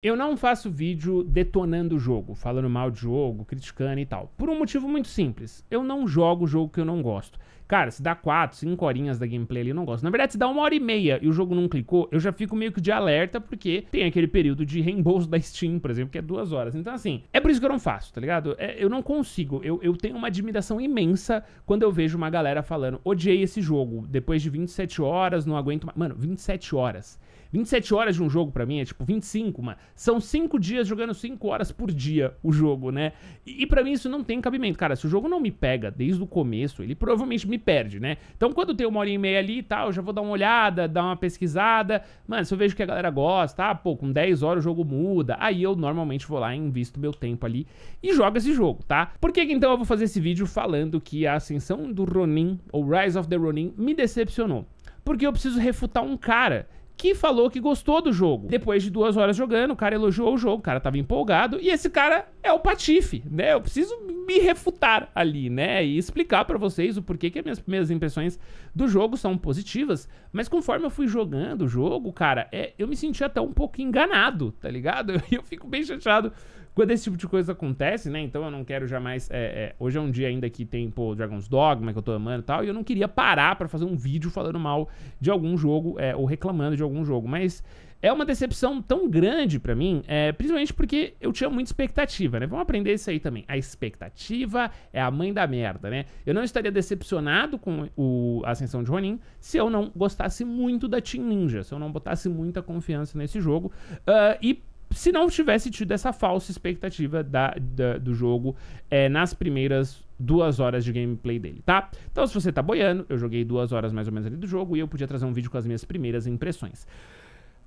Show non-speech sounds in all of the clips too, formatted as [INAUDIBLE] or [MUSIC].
Eu não faço vídeo detonando o jogo, falando mal de jogo, criticando e tal. Por um motivo muito simples. Eu não jogo o jogo que eu não gosto. Cara, se dá 4, 5 horinhas da gameplay ali, eu não gosto. Na verdade, se dá uma hora e meia e o jogo não clicou, eu já fico meio que de alerta, porque tem aquele período de reembolso da Steam, por exemplo, que é duas horas. Então, assim, é por isso que eu não faço, tá ligado? É, eu não consigo. Eu, eu tenho uma admiração imensa quando eu vejo uma galera falando, odiei esse jogo, depois de 27 horas, não aguento mais. Mano, 27 horas. 27 horas de um jogo para mim é tipo 25, mano. São 5 dias jogando 5 horas por dia o jogo, né? E, e para mim isso não tem cabimento. Cara, se o jogo não me pega desde o começo, ele provavelmente me perde, né? Então quando tem uma hora e meia ali e tal, eu já vou dar uma olhada, dar uma pesquisada. Mano, se eu vejo que a galera gosta, ah, pô, com 10 horas o jogo muda. Aí eu normalmente vou lá e invisto meu tempo ali e jogo esse jogo, tá? Por que, que então eu vou fazer esse vídeo falando que a ascensão do Ronin, ou Rise of the Ronin, me decepcionou? Porque eu preciso refutar um cara que falou que gostou do jogo. Depois de duas horas jogando, o cara elogiou o jogo, o cara tava empolgado, e esse cara é o Patife, né? Eu preciso me refutar ali, né? E explicar para vocês o porquê que as minhas primeiras impressões do jogo são positivas, mas conforme eu fui jogando o jogo, cara, é, eu me senti até um pouco enganado, tá ligado? [LAUGHS] Eu, eu fico bem chateado quando esse tipo de coisa acontece, né? Então eu não quero jamais. É, é, hoje é um dia ainda que tem, pô, Dragon's Dogma que eu tô amando e tal, e eu não queria parar para fazer um vídeo falando mal de algum jogo é, ou reclamando de algum jogo. Mas é uma decepção tão grande para mim, é, principalmente porque eu tinha muita expectativa, né? Vamos aprender isso aí também. A expectativa é a mãe da merda, né? Eu não estaria decepcionado com o Ascensão de Ronin se eu não gostasse muito da Team Ninja, se eu não botasse muita confiança nesse jogo. Uh, e se não tivesse tido essa falsa expectativa da, da do jogo é, nas primeiras duas horas de gameplay dele, tá? Então, se você tá boiando, eu joguei duas horas mais ou menos ali do jogo e eu podia trazer um vídeo com as minhas primeiras impressões.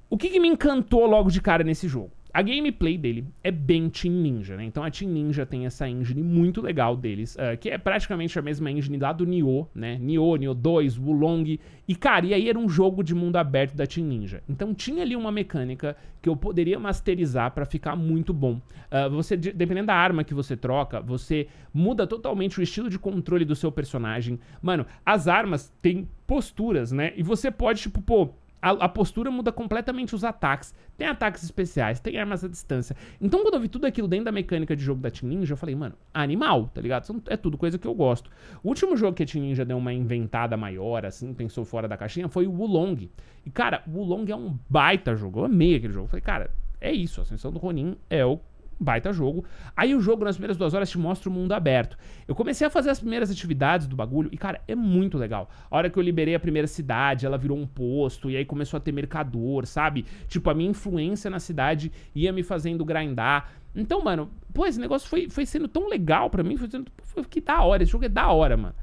O que, que me encantou logo de cara nesse jogo? A gameplay dele é bem Team Ninja, né? Então a Team Ninja tem essa engine muito legal deles, uh, que é praticamente a mesma engine lá do Nioh, né? Nioh, Nioh 2, Wulong. E, cara, e aí era um jogo de mundo aberto da Team Ninja. Então tinha ali uma mecânica que eu poderia masterizar para ficar muito bom. Uh, você, dependendo da arma que você troca, você muda totalmente o estilo de controle do seu personagem. Mano, as armas têm posturas, né? E você pode, tipo, pô a, a, postura muda completamente os ataques. Tem ataques especiais, tem armas à distância. Então, quando eu vi tudo aquilo dentro da mecânica de jogo da Team Ninja, eu falei, mano, animal, tá ligado? É tudo coisa que eu gosto. O último jogo que a Team Ninja deu uma inventada maior, assim, pensou fora da caixinha, foi o Wulong. E, cara, o Wulong é um baita jogo. Eu amei aquele jogo. Eu falei, cara, é isso. A Ascensão do Ronin é o baita jogo. Aí o jogo, nas primeiras duas horas, te mostra o mundo aberto. Eu comecei a fazer as primeiras atividades do bagulho e, cara, é muito legal. A hora que eu liberei a primeira cidade, ela virou um posto e aí começou a ter mercador, sabe? Tipo, a minha influência na cidade ia me fazendo grindar. Então, mano, pô, esse negócio foi, foi sendo tão legal para mim, foi sendo. Foi, que da hora, esse jogo é da hora, mano.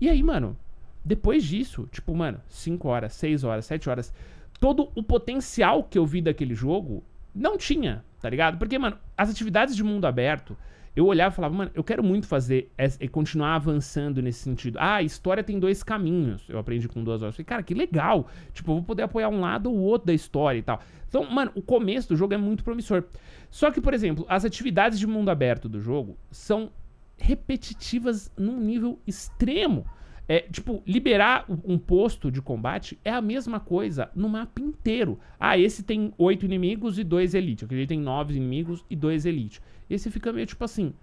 E aí, mano, depois disso, tipo, mano, 5 horas, 6 horas, 7 horas, todo o potencial que eu vi daquele jogo não tinha, tá ligado? Porque, mano, as atividades de mundo aberto, eu olhava e falava, mano, eu quero muito fazer e continuar avançando nesse sentido. Ah, a história tem dois caminhos. Eu aprendi com duas horas. Falei, cara, que legal. Tipo, eu vou poder apoiar um lado ou outro da história e tal. Então, mano, o começo do jogo é muito promissor. Só que, por exemplo, as atividades de mundo aberto do jogo são repetitivas num nível extremo. É, tipo, liberar um posto de combate é a mesma coisa no mapa inteiro. Ah, esse tem oito inimigos e dois elite. Aquele tem nove inimigos e dois elite. Esse fica meio tipo assim.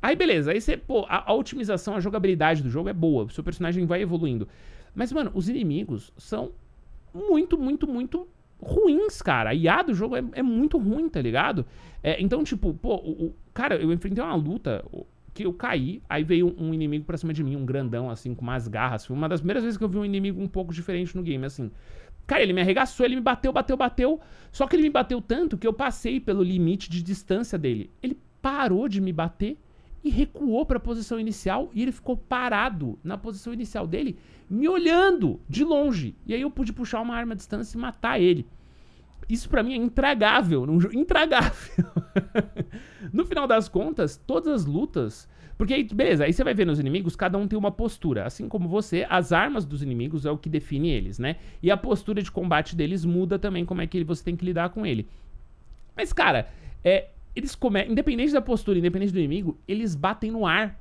Aí beleza, aí você, pô, a, a otimização, a jogabilidade do jogo é boa. O seu personagem vai evoluindo. Mas, mano, os inimigos são muito, muito, muito ruins, cara. A IA do jogo é, é muito ruim, tá ligado? É, então, tipo, pô, o, o, cara, eu enfrentei uma luta que eu caí, aí veio um inimigo pra cima de mim, um grandão, assim, com umas garras. Foi uma das primeiras vezes que eu vi um inimigo um pouco diferente no game, assim. Cara, ele me arregaçou, ele me bateu, bateu, bateu. Só que ele me bateu tanto que eu passei pelo limite de distância dele. Ele parou de me bater e recuou para a posição inicial e ele ficou parado na posição inicial dele, me olhando de longe. E aí eu pude puxar uma arma à distância e matar ele. Isso para mim é intragável, intragável. [LAUGHS] no final das contas, todas as lutas, porque aí, beleza, aí você vai ver nos inimigos, cada um tem uma postura, assim como você, as armas dos inimigos é o que define eles, né? E a postura de combate deles muda também como é que você tem que lidar com ele. Mas cara, é, eles começam, independente da postura, independente do inimigo, eles batem no ar.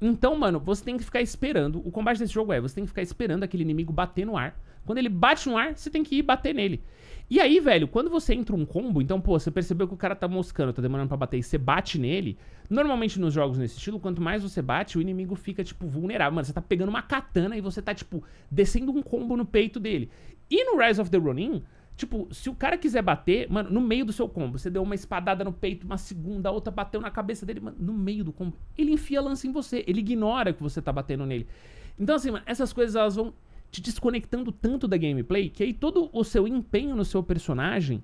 Então, mano, você tem que ficar esperando. O combate desse jogo é, você tem que ficar esperando aquele inimigo bater no ar Quando ele bate no ar, você tem que ir bater nele. E aí, velho, quando você entra um combo, então, pô, você percebeu que o cara tá moscando, tá demorando pra bater e você bate nele. Normalmente nos jogos nesse estilo, quanto mais você bate, o inimigo fica, tipo, vulnerável. Mano, você tá pegando uma katana e você tá, tipo, descendo um combo no peito dele. E no Rise of the Ronin, Tipo, se o cara quiser bater, mano, no meio do seu combo, você deu uma espadada no peito, uma segunda, a outra bateu na cabeça dele, mano, no meio do combo, ele enfia a lança em você, ele ignora que você tá batendo nele. Então, assim, mano, essas coisas elas vão te desconectando tanto da gameplay que aí todo o seu empenho no seu personagem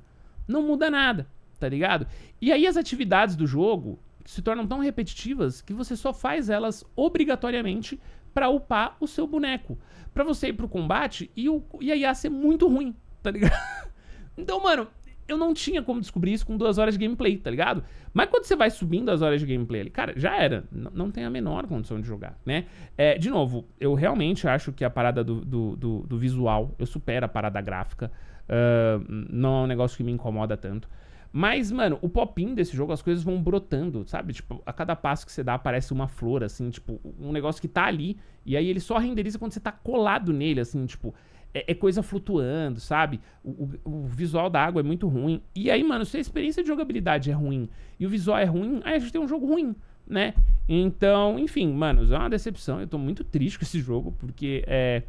não muda nada, tá ligado? E aí as atividades do jogo se tornam tão repetitivas que você só faz elas obrigatoriamente para upar o seu boneco. para você ir pro combate e, o, e a IA ser muito ruim, tá ligado? [LAUGHS] Então, mano, eu não tinha como descobrir isso com duas horas de gameplay, tá ligado? Mas quando você vai subindo as horas de gameplay ali, cara, já era. N não tem a menor condição de jogar, né? É, de novo, eu realmente acho que a parada do, do, do, do visual, eu supero a parada gráfica. Uh, não é um negócio que me incomoda tanto. Mas, mano, o pop-in desse jogo, as coisas vão brotando, sabe? Tipo, a cada passo que você dá aparece uma flor, assim, tipo, um negócio que tá ali. E aí ele só renderiza quando você tá colado nele, assim, tipo é, é coisa flutuando, sabe? O, o, o, visual da água é muito ruim. E aí, mano, se a experiência de jogabilidade é ruim e o visual é ruim, aí a gente tem um jogo ruim, né? Então, enfim, mano, é uma decepção. Eu tô muito triste com esse jogo, porque é.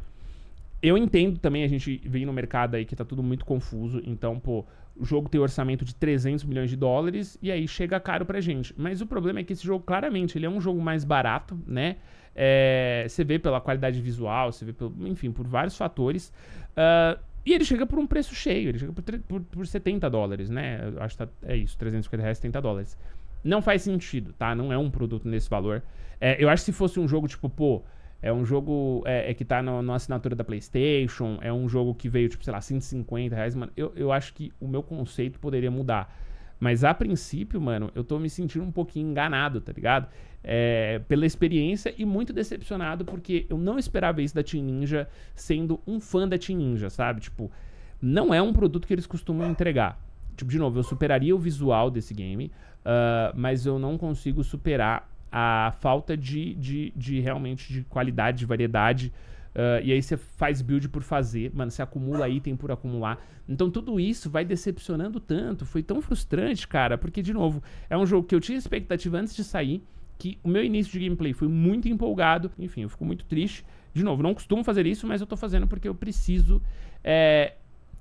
Eu entendo também, a gente vem no mercado aí que tá tudo muito confuso. Então, pô, o jogo tem orçamento de 300 milhões de dólares e aí chega caro pra gente. Mas o problema é que esse jogo, claramente, ele é um jogo mais barato, né? É, você vê pela qualidade visual, você vê, pelo, enfim, por vários fatores. Uh, e ele chega por um preço cheio, ele chega por, por, por 70 dólares, né? Eu acho que tá, é isso, 350 reais, 70 dólares. Não faz sentido, tá? Não é um produto nesse valor. É, eu acho que se fosse um jogo tipo, pô, é um jogo é, é que tá na assinatura da PlayStation, é um jogo que veio, tipo, sei lá, 150 reais, mano. Eu, eu acho que o meu conceito poderia mudar. Mas a princípio, mano, eu tô me sentindo um pouquinho enganado, tá ligado? É, pela experiência e muito decepcionado porque eu não esperava isso da Team Ninja sendo um fã da Team Ninja, sabe? Tipo, não é um produto que eles costumam entregar. Tipo, de novo, eu superaria o visual desse game, uh, mas eu não consigo superar a falta de, de, de realmente de qualidade, de variedade Uh, e aí você faz build por fazer, mano, você acumula item por acumular. Então tudo isso vai decepcionando tanto, foi tão frustrante, cara, porque, de novo, é um jogo que eu tinha expectativa antes de sair, que o meu início de gameplay foi muito empolgado, enfim, eu fico muito triste. De novo, não costumo fazer isso, mas eu tô fazendo porque eu preciso é,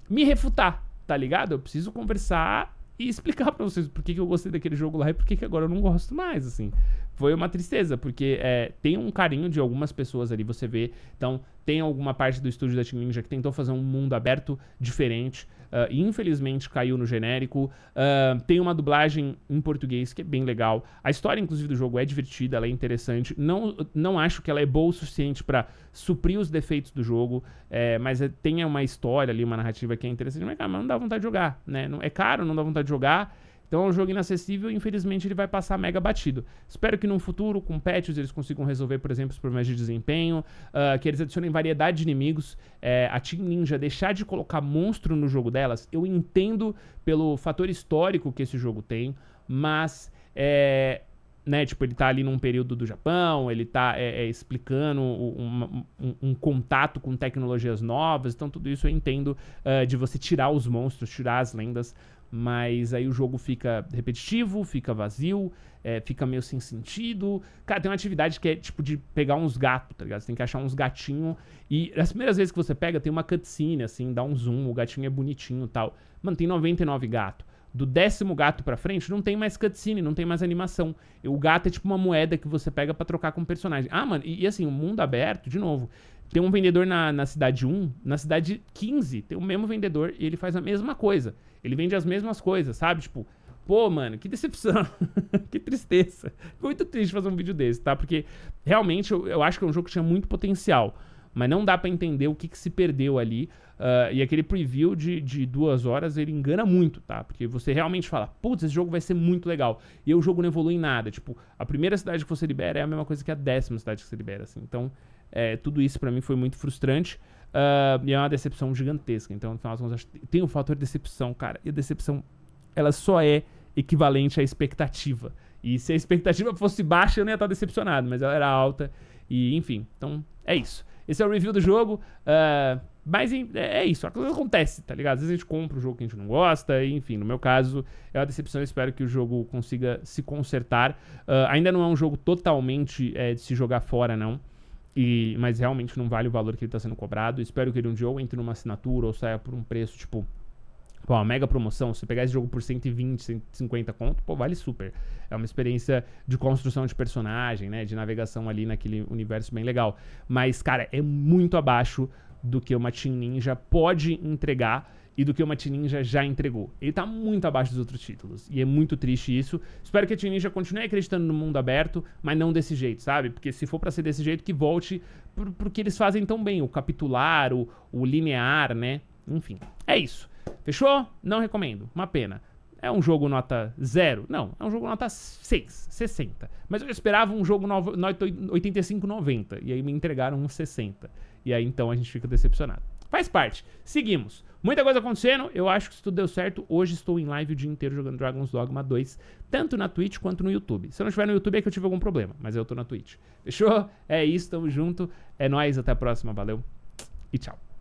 me refutar, tá ligado? Eu preciso conversar e [LAUGHS] explicar pra vocês por que, que eu gostei daquele jogo lá e por que, que agora eu não gosto mais, assim foi uma tristeza, porque é, tem um carinho de algumas pessoas ali, você vê. Então, tem alguma parte do estúdio da Team Ninja que tentou fazer um mundo aberto diferente. Uh, infelizmente caiu no genérico. Uh, tem uma dublagem em português que é bem legal. A história, inclusive, do jogo é divertida, ela é interessante. Não, não acho que ela é boa o suficiente para suprir os defeitos do jogo, é, mas é, tem uma história ali, uma narrativa que é interessante. Mas, cara, mas não dá vontade de jogar, né? Não, é caro, não dá vontade de jogar. Então é um jogo inacessível e infelizmente ele vai passar mega batido. Espero que no futuro, com patches, eles consigam resolver, por exemplo, os problemas de desempenho, uh, que eles adicionem variedade de inimigos. É, a Team Ninja deixar de colocar monstro no jogo delas, eu entendo pelo fator histórico que esse jogo tem, mas é, né, tipo, ele tá ali num período do Japão, ele tá é, é, explicando um, um, um, contato com tecnologias novas, então tudo isso eu entendo uh, de você tirar os monstros, tirar as lendas, mas aí o jogo fica repetitivo, fica vazio, é, fica meio sem sentido. Cara, tem uma atividade que é tipo de pegar uns gatos, tá ligado? Você tem que achar uns gatinhos. E as primeiras vezes que você pega, tem uma cutscene, assim, dá um zoom, o gatinho é bonitinho e tal. Mano, tem 99 gatos. Do décimo gato pra frente, não tem mais cutscene, não tem mais animação. O gato é tipo uma moeda que você pega para trocar com o personagem. Ah, mano, e, e assim, o mundo aberto, de novo. Tem um vendedor na, na cidade 1, na cidade 15, tem o mesmo vendedor e ele faz a mesma coisa. Ele vende as mesmas coisas, sabe? Tipo, pô, mano, que decepção. [LAUGHS] que tristeza. Muito triste fazer um vídeo desse, tá? Porque realmente eu, eu acho que é um jogo que tinha muito potencial. Mas não dá para entender o que, que, se perdeu ali. Uh, e aquele preview de, de, duas horas, ele engana muito, tá? Porque você realmente fala, putz, esse jogo vai ser muito legal. E o jogo não evolui em nada. Tipo, a primeira cidade que você libera é a mesma coisa que a décima cidade que você libera, assim. Então, é, tudo isso para mim foi muito frustrante. Uh, e é uma decepção gigantesca. Então, no final das contas, tem o um fator decepção, cara. E a decepção, ela só é equivalente à expectativa. E se a expectativa fosse baixa, eu não ia estar decepcionado, mas ela era alta. E, enfim, então é isso. Esse é o review do jogo. Uh, Mas é, é isso, acontece, tá ligado? Às vezes a gente compra um jogo que a gente não gosta, enfim, no meu caso é uma decepção. Eu espero que o jogo consiga se consertar. Uh, ainda não é um jogo totalmente é, de se jogar fora, não. E, mas realmente não vale o valor que ele está sendo cobrado. Espero que ele um dia ou entre numa assinatura ou saia por um preço, tipo, Pô, uma mega promoção, se pegar esse jogo por 120, 150 conto, pô, vale super. É uma experiência de construção de personagem, né? De navegação ali naquele universo bem legal. Mas, cara, é muito abaixo do que uma Team Ninja pode entregar e do que uma Team Ninja já entregou. Ele tá muito abaixo dos outros títulos. E é muito triste isso. Espero que a Team Ninja continue acreditando no mundo aberto, mas não desse jeito, sabe? Porque se for para ser desse jeito, que volte pro, pro que eles fazem tão bem. O capitular, o, o linear, né? Enfim, é isso. Fechou? Não recomendo. Uma pena. É um jogo nota 0? Não, é um jogo nota 6, 60. Mas eu esperava um jogo nota 85, 90. E aí me entregaram um 60. E aí então a gente fica decepcionado. Faz parte. Seguimos. Muita coisa acontecendo. Eu acho que se tudo deu certo. Hoje estou em live o dia inteiro jogando Dragon's Dogma 2, tanto na Twitch quanto no YouTube. Se eu não estiver no YouTube é que eu tive algum problema, mas eu tô na Twitch. Fechou? É isso, tamo junto. É nóis, até a próxima. Valeu e tchau.